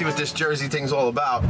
see what this jersey thing's all about.